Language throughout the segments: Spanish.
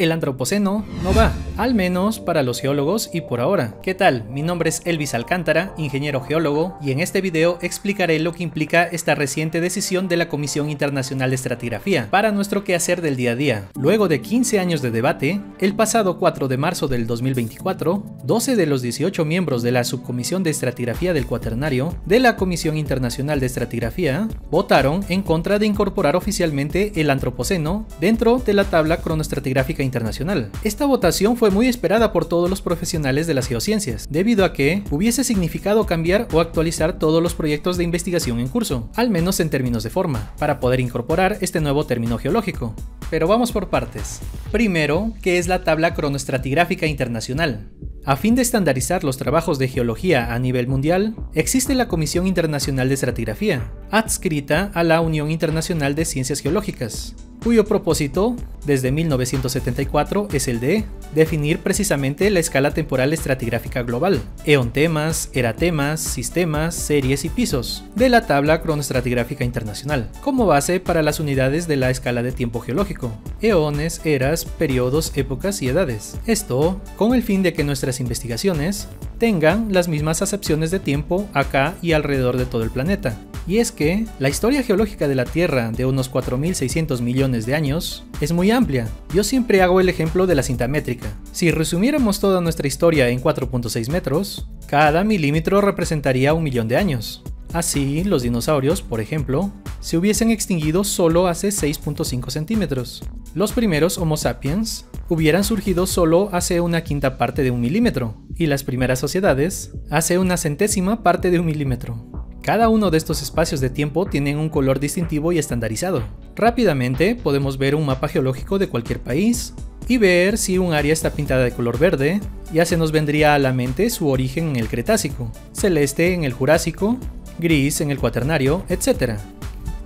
El antropoceno no va, al menos para los geólogos y por ahora. ¿Qué tal? Mi nombre es Elvis Alcántara, ingeniero geólogo, y en este video explicaré lo que implica esta reciente decisión de la Comisión Internacional de Estratigrafía para nuestro quehacer del día a día. Luego de 15 años de debate, el pasado 4 de marzo del 2024, 12 de los 18 miembros de la Subcomisión de Estratigrafía del Cuaternario de la Comisión Internacional de Estratigrafía votaron en contra de incorporar oficialmente el antropoceno dentro de la tabla cronoestratigráfica internacional. Esta votación fue muy esperada por todos los profesionales de las geociencias, debido a que hubiese significado cambiar o actualizar todos los proyectos de investigación en curso, al menos en términos de forma, para poder incorporar este nuevo término geológico. Pero vamos por partes. Primero, ¿qué es la tabla cronoestratigráfica internacional? A fin de estandarizar los trabajos de geología a nivel mundial, existe la Comisión Internacional de Estratigrafía, adscrita a la Unión Internacional de Ciencias Geológicas, cuyo propósito, desde 1974, es el de definir precisamente la escala temporal estratigráfica global, eontemas, eratemas, sistemas, series y pisos, de la tabla cronoestratigráfica internacional, como base para las unidades de la escala de tiempo geológico, eones, eras, periodos, épocas y edades. Esto con el fin de que nuestras investigaciones tengan las mismas acepciones de tiempo acá y alrededor de todo el planeta, y es que la historia geológica de la Tierra de unos 4.600 millones de años es muy amplia. Yo siempre hago el ejemplo de la cinta métrica. Si resumiéramos toda nuestra historia en 4.6 metros, cada milímetro representaría un millón de años. Así, los dinosaurios, por ejemplo, se hubiesen extinguido solo hace 6.5 centímetros. Los primeros Homo sapiens hubieran surgido solo hace una quinta parte de un milímetro, y las primeras sociedades hace una centésima parte de un milímetro. Cada uno de estos espacios de tiempo tienen un color distintivo y estandarizado. Rápidamente podemos ver un mapa geológico de cualquier país y ver si un área está pintada de color verde, ya se nos vendría a la mente su origen en el Cretácico, celeste en el Jurásico, gris en el Cuaternario, etc.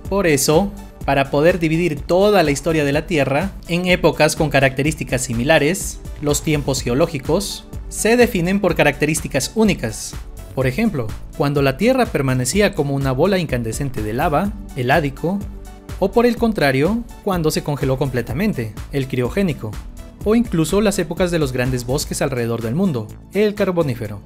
Por eso, para poder dividir toda la historia de la Tierra en épocas con características similares, los tiempos geológicos se definen por características únicas, por ejemplo, cuando la Tierra permanecía como una bola incandescente de lava, el ádico, o por el contrario, cuando se congeló completamente, el criogénico, o incluso las épocas de los grandes bosques alrededor del mundo, el carbonífero.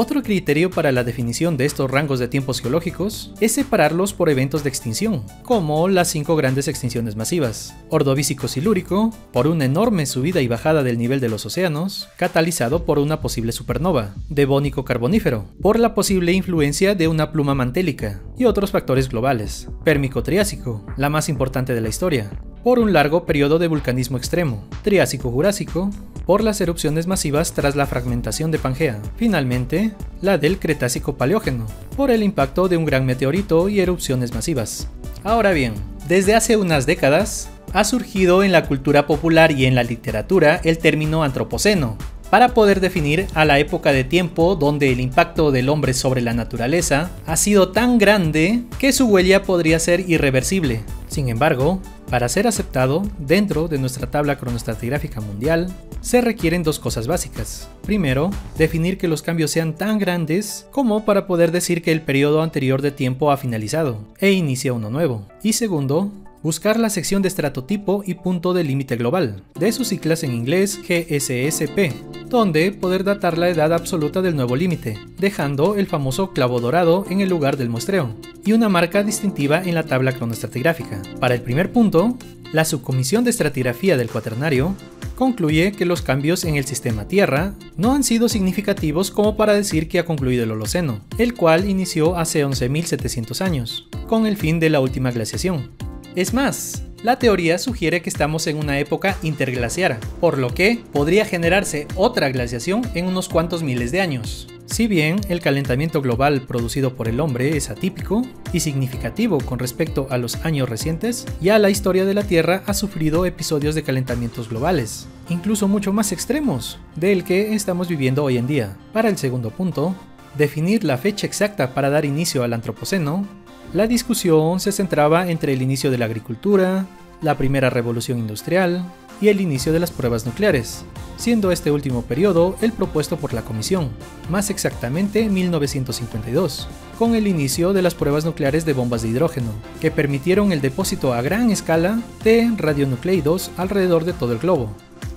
Otro criterio para la definición de estos rangos de tiempos geológicos es separarlos por eventos de extinción, como las cinco grandes extinciones masivas. Ordovícico-silúrico, por una enorme subida y bajada del nivel de los océanos, catalizado por una posible supernova. Devónico-carbonífero, por la posible influencia de una pluma mantélica, y otros factores globales. Pérmico-triásico, la más importante de la historia, por un largo periodo de vulcanismo extremo. Triásico-jurásico, por las erupciones masivas tras la fragmentación de Pangea. Finalmente, la del Cretácico Paleógeno, por el impacto de un gran meteorito y erupciones masivas. Ahora bien, desde hace unas décadas, ha surgido en la cultura popular y en la literatura el término antropoceno, para poder definir a la época de tiempo donde el impacto del hombre sobre la naturaleza ha sido tan grande que su huella podría ser irreversible. Sin embargo, para ser aceptado dentro de nuestra tabla cronoestratigráfica mundial, se requieren dos cosas básicas. Primero, definir que los cambios sean tan grandes como para poder decir que el periodo anterior de tiempo ha finalizado e inicia uno nuevo. Y segundo, buscar la sección de estratotipo y punto de límite global, de sus siglas en inglés GSSP, donde poder datar la edad absoluta del nuevo límite, dejando el famoso clavo dorado en el lugar del muestreo, y una marca distintiva en la tabla cronoestratigráfica. Para el primer punto, la subcomisión de estratigrafía del cuaternario concluye que los cambios en el sistema Tierra no han sido significativos como para decir que ha concluido el Holoceno, el cual inició hace 11.700 años, con el fin de la última glaciación. Es más, la teoría sugiere que estamos en una época interglaciar, por lo que podría generarse otra glaciación en unos cuantos miles de años. Si bien el calentamiento global producido por el hombre es atípico y significativo con respecto a los años recientes, ya la historia de la Tierra ha sufrido episodios de calentamientos globales, incluso mucho más extremos del que estamos viviendo hoy en día. Para el segundo punto, definir la fecha exacta para dar inicio al Antropoceno la discusión se centraba entre el inicio de la agricultura, la primera revolución industrial y el inicio de las pruebas nucleares, siendo este último periodo el propuesto por la Comisión, más exactamente 1952, con el inicio de las pruebas nucleares de bombas de hidrógeno, que permitieron el depósito a gran escala de radionucleidos alrededor de todo el globo,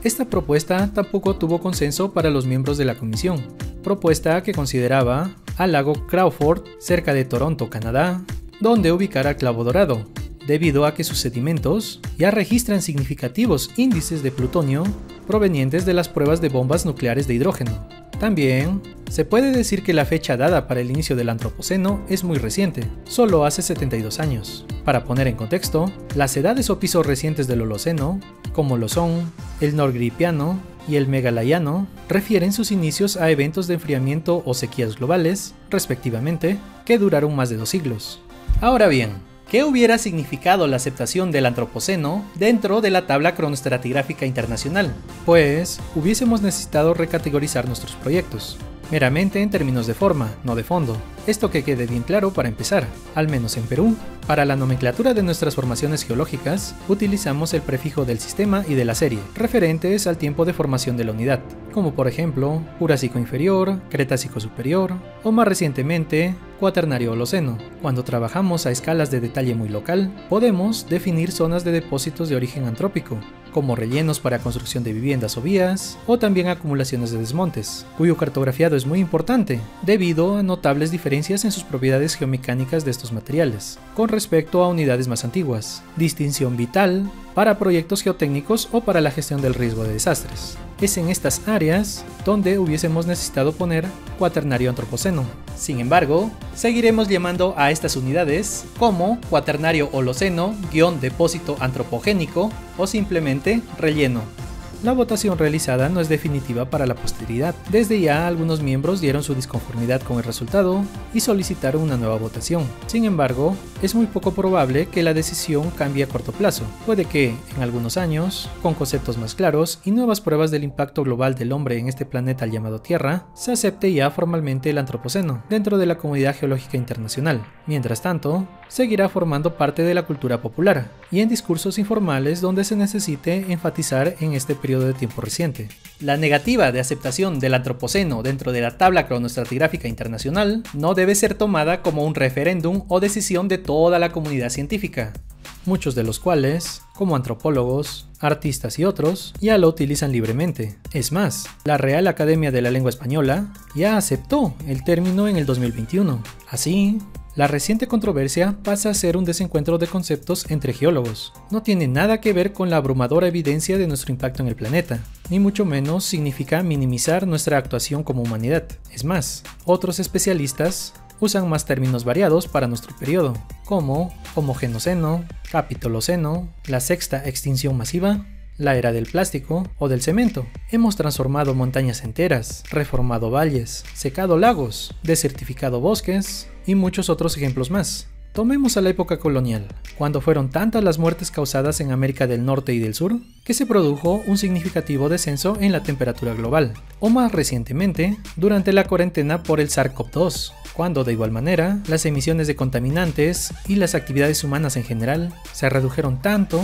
Esta propuesta tampoco tuvo consenso para los miembros de la comisión, propuesta que consideraba al lago Crawford cerca de Toronto, Canadá, donde ubicar al clavo dorado, debido a que sus sedimentos ya registran significativos índices de plutonio provenientes de las pruebas de bombas nucleares de hidrógeno. También se puede decir que la fecha dada para el inicio del Antropoceno es muy reciente, solo hace 72 años. Para poner en contexto, las edades o pisos recientes del Holoceno, como lo son el Norgripiano y el Megalayano, refieren sus inicios a eventos de enfriamiento o sequías globales, respectivamente, que duraron más de dos siglos. Ahora bien, ¿Qué hubiera significado la aceptación del Antropoceno dentro de la tabla cronoestratigráfica internacional? Pues hubiésemos necesitado recategorizar nuestros proyectos, meramente en términos de forma, no de fondo. Esto que quede bien claro para empezar, al menos en Perú. Para la nomenclatura de nuestras formaciones geológicas, utilizamos el prefijo del sistema y de la serie, referentes al tiempo de formación de la unidad, como por ejemplo Jurásico inferior, Cretácico superior, o más recientemente, Cuaternario Holoceno. Cuando trabajamos a escalas de detalle muy local, podemos definir zonas de depósitos de origen antrópico, como rellenos para construcción de viviendas o vías, o también acumulaciones de desmontes, cuyo cartografiado es muy importante, debido a notables diferencias en sus propiedades geomecánicas de estos materiales, con respecto a unidades más antiguas, distinción vital para proyectos geotécnicos o para la gestión del riesgo de desastres. Es en estas áreas donde hubiésemos necesitado poner cuaternario antropoceno. Sin embargo, seguiremos llamando a estas unidades como cuaternario holoceno-depósito antropogénico o simplemente relleno. La votación realizada no es definitiva para la posteridad. Desde ya algunos miembros dieron su disconformidad con el resultado y solicitaron una nueva votación. Sin embargo, es muy poco probable que la decisión cambie a corto plazo. Puede que, en algunos años, con conceptos más claros y nuevas pruebas del impacto global del hombre en este planeta llamado Tierra, se acepte ya formalmente el Antropoceno dentro de la comunidad geológica internacional. Mientras tanto, seguirá formando parte de la cultura popular y en discursos informales donde se necesite enfatizar en este periodo de tiempo reciente. La negativa de aceptación del antropoceno dentro de la tabla cronoestratigráfica internacional no debe ser tomada como un referéndum o decisión de toda la comunidad científica, muchos de los cuales, como antropólogos, artistas y otros, ya lo utilizan libremente. Es más, la Real Academia de la Lengua Española ya aceptó el término en el 2021. Así, la reciente controversia pasa a ser un desencuentro de conceptos entre geólogos. No tiene nada que ver con la abrumadora evidencia de nuestro impacto en el planeta, ni mucho menos significa minimizar nuestra actuación como humanidad. Es más, otros especialistas usan más términos variados para nuestro periodo, como homogenoceno, capitoloceno, la sexta extinción masiva, la era del plástico o del cemento. Hemos transformado montañas enteras, reformado valles, secado lagos, desertificado bosques y muchos otros ejemplos más. Tomemos a la época colonial, cuando fueron tantas las muertes causadas en América del Norte y del Sur, que se produjo un significativo descenso en la temperatura global, o más recientemente, durante la cuarentena por el SARS-CoV-2, cuando de igual manera las emisiones de contaminantes y las actividades humanas en general se redujeron tanto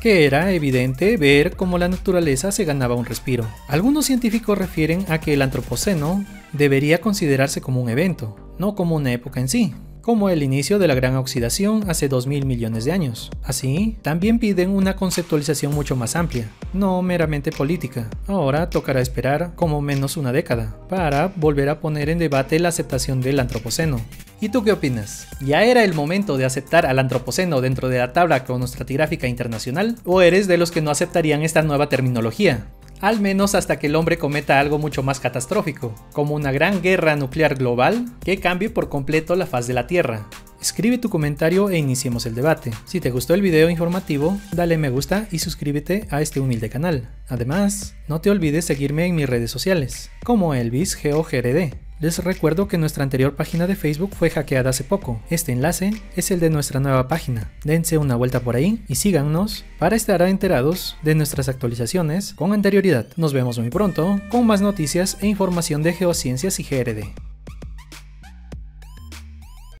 que era evidente ver cómo la naturaleza se ganaba un respiro. Algunos científicos refieren a que el antropoceno debería considerarse como un evento, no como una época en sí, como el inicio de la gran oxidación hace 2.000 millones de años. Así, también piden una conceptualización mucho más amplia, no meramente política. Ahora tocará esperar como menos una década para volver a poner en debate la aceptación del antropoceno. ¿Y tú qué opinas? ¿Ya era el momento de aceptar al antropoceno dentro de la tabla cronoestratigráfica internacional? ¿O eres de los que no aceptarían esta nueva terminología? Al menos hasta que el hombre cometa algo mucho más catastrófico, como una gran guerra nuclear global que cambie por completo la faz de la Tierra. Escribe tu comentario e iniciemos el debate. Si te gustó el video informativo, dale me gusta y suscríbete a este humilde canal. Además, no te olvides seguirme en mis redes sociales, como ElvisGeoGRD. Les recuerdo que nuestra anterior página de Facebook fue hackeada hace poco. Este enlace es el de nuestra nueva página. Dense una vuelta por ahí y síganos para estar enterados de nuestras actualizaciones con anterioridad. Nos vemos muy pronto con más noticias e información de geociencias y GRD.